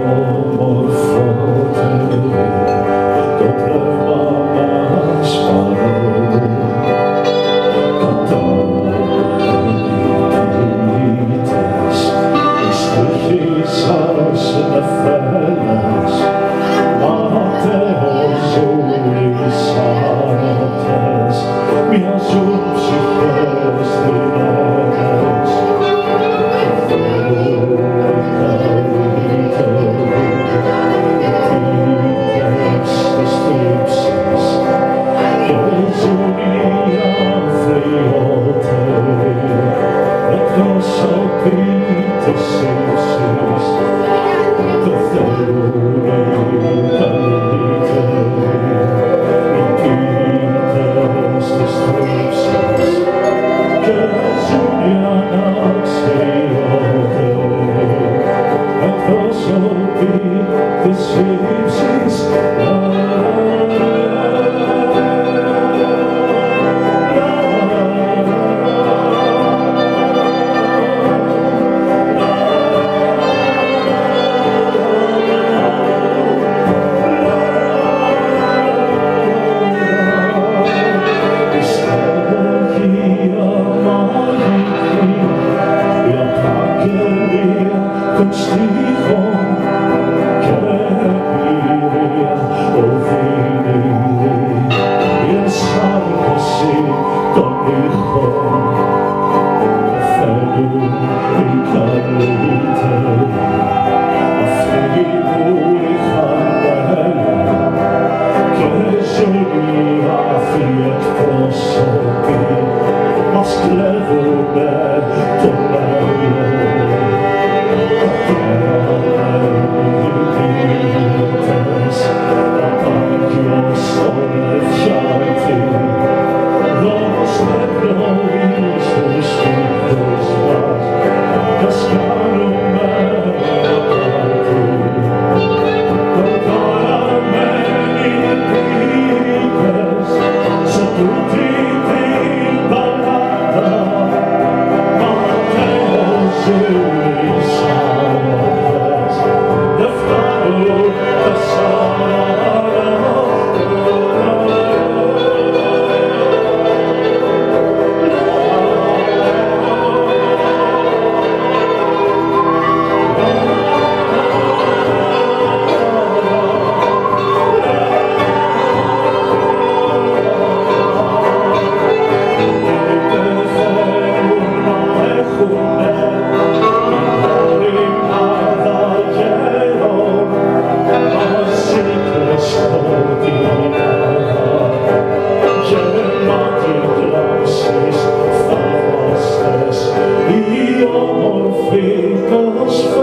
Lord. Io morfito hoje.